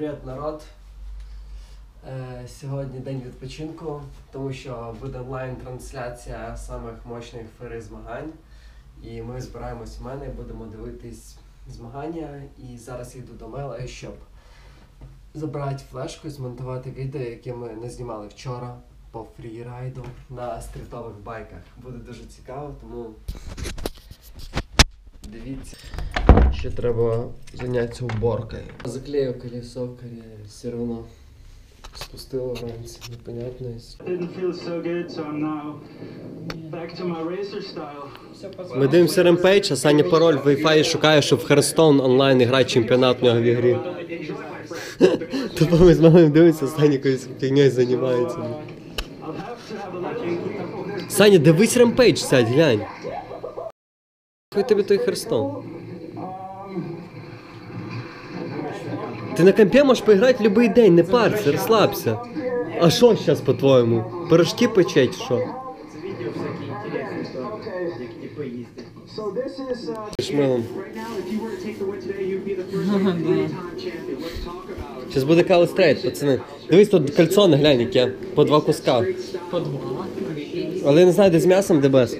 Привіт, народ. Е, Сьогодні день відпочинку, тому що буде онлайн-трансляція самих мощних фери змагань. І ми збираємось в мене, будемо дивитись змагання. І зараз їду до Мела, щоб забрати флешку і змонтувати відео, яке ми не знімали вчора по фрірайду на стрітових байках. Буде дуже цікаво, тому дивіться. Ще треба зайнятися уборкою. Заклею колесо, все одно спустило вранці, style. Ми дивимося Rampage, а Саня пароль в Wi-Fi шукає, щоб в Hearthstone онлайн грає чемпіонат в нього в ігрі. Тобто ми з мамою дивимося, Саня якоюсь фігньою займається. Саня, дивись Rampage, сядь, глянь. Хуй тобі той Hearthstone. Ти на компі можеш поіграти будь-який день, не парся, розслабся. А що зараз, по-твоєму? Пирожки печь, що? Uh, Шмилом. Зараз буде Kyle Strait, пацани. Дивись, тут кольцо не глянь, яке. По два куска. По Але я не знаю, де з м'ясом, де без.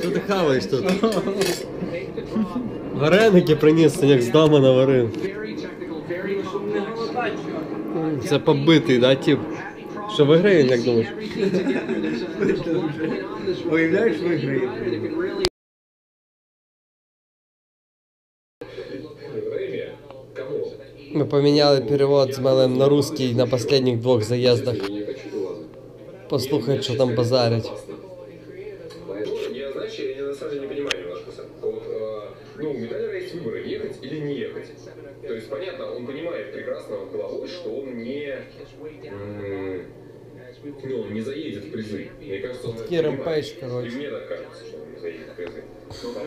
Що ти хаваєш тут? Вареники приніс, Саньок з technical, very complex. Це побитий, да, тип? Що виграє, як думаєш? Уявляєш, виграє. Ми поміняли перевод з Мелем на русский на останніх двох заїздах. Послухай, що там базарять. Самом деле не понимаю немножко. Вот, э, ну, у Медалера есть выбор, ехать или не ехать. То есть, понятно, он понимает прекрасно головой, что он не... Ну, он не заедет в призы. Мне кажется, он понимает. Rampage, короче. И мне так кажется, что он не заедет в призы. Но потом